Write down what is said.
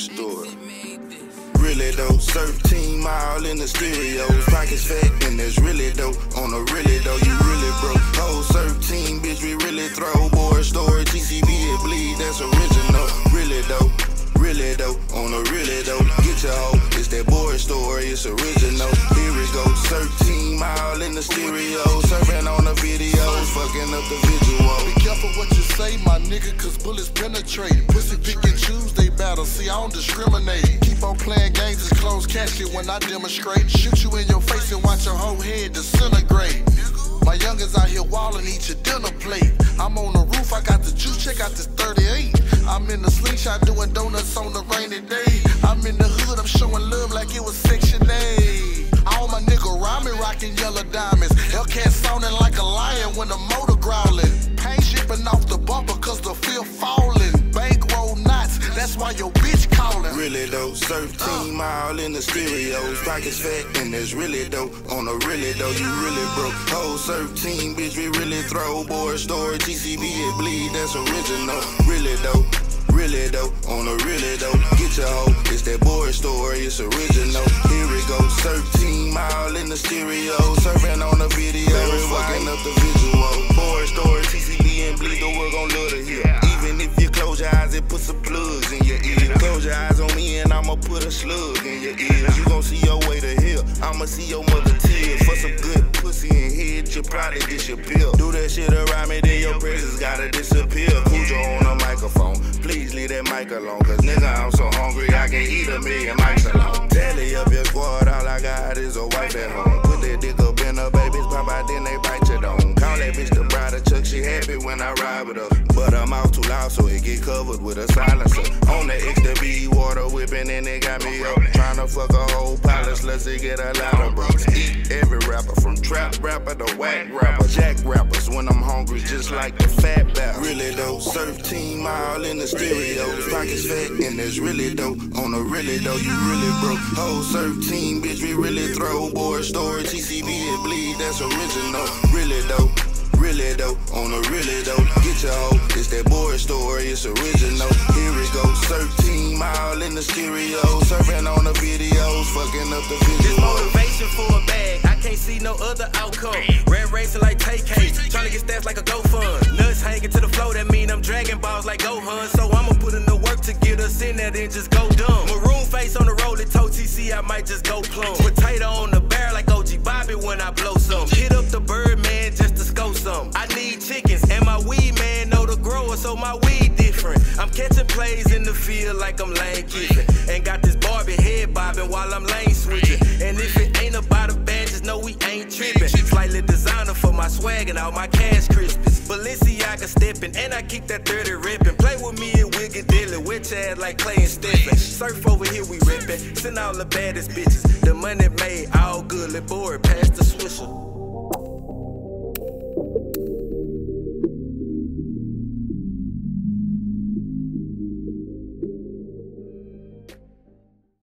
story. Really though, Serf Team all in the stereos. Pockets fat and there's really dope. On a really though, you really broke. Whole Serf Team, bitch, we really throw. Boy story, it's original. Here we go, Serf Team all in the stereo, surfing on the videos, fucking up the visual. Be careful what you say, my nigga, cause bullets penetrate. Pussy pick and choose, they battle. See, I don't discriminate. Keep on playing games, it's closed casket when I demonstrate. Shoot you in your face and watch your whole head disintegrate. My youngins out here wallin', eat your dinner plate. I'm on the roof, I got the juice, check out this 38. I'm in the slingshot doing donuts on the rainy day. When the motor growling. Shipping off the bumper cause the feel falling. Bankroll knots, that's why your bitch calling. Really though, Serf Team uh. all in the stereos. Pockets fat and it's really though. On a really though, you really broke. Whole Serf Team, bitch, we really throw. Bory story, TCB it bleed, that's original. Really though. Really though, on a really though, get your hoe. It's that Bory story, it's original. Here we go, Serf Team all in the stereo, surfing on the video, fucking up the visual. Bory story, TCB and bleed, the world gon' love to hear. Even if you close your eyes, it put some plugs in your ear. Close your eyes on me and I'ma put a slug in your ears. You gon' see your way to hell. I'ma see your mother tears for some good pussy and head. You probably disappear. Do that shit around me, then your presence gotta disappear. Cujo on the microphone. Please leave that mic alone. Cause nigga, I'm so hungry, I can eat a million mics alone. Tally up your squad, all I got is a wife at home. Put that dick up in her babies, pop out, then they bite your dome. Call that bitch the bride of Chuck, she happy when I ride with her. But her mouth too loud, so it get covered with a silencer. On the XWB water whipping, and it got me up. Tryna fuck a whole palace, let's see get a lot of bricks. Eat rapper, from trap rapper to whack rapper. Jack rappers when I'm hungry, just like the fat bap. Really though, Serf Team all in the stereos. Pockets fat, and it's really dope. On a really though, you really broke. Whole Serf Team, bitch, we really throw. Bory story, TCB it bleed, that's original. Really though. Really though, on a really though, get your hoe. It's that Bory story, it's original. Here we go, Serf Team all in the stereo, surfing on the videos, fucking up the This visual. motivation for a bag, can't see no other outcome. Red racing like take K, trying to get stats like a GoFund. Nuts hanging to the floor, that mean I'm dragging balls like Gohan. So I'ma put in the work to get us in there, then just go dumb. Maroon face on the roll, it told TC I might just go plumb. Potato on the bear like OG Bobby when I blow some. Hit up the bird man just to scope some. I need chickens, and my weed man know the grower, so my weed different. I'm catching plays in the field like I'm Lane Kiffin. And got this Barbie head bobbing while I'm lane switching. And if it ain't a swag and all my cash crispies. Balenciaga stepping, and I keep that 30 ripping. Play with me and we'll get dilly. Witch ass like Clay and Stephen. Surf over here, we ripping. Send all the baddest bitches. The money made, all good. Let board past the swisher.